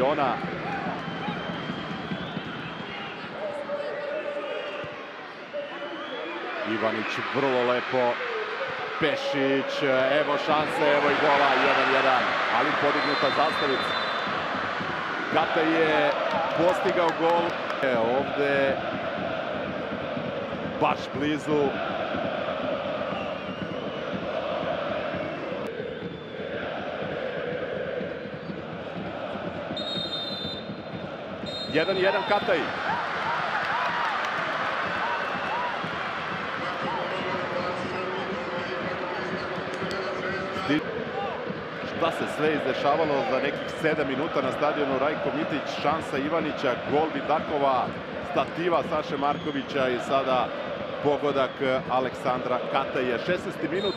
Ona Ivanić vrlo lepo. Pešić, evo šanse, evo i gola, 1-1, ali podignuta zastavica. Kata je postigao gol. E, ovde baš blizu. Jedan jedan Kataj. Šta se sve izdešavalo za nekih 7 minuta na stadionu Rajko Mitić, šansa Ivanića, gol Vidakova, stativa Saše Markovića i sada pogodak Aleksandra Kataja. 16. minut,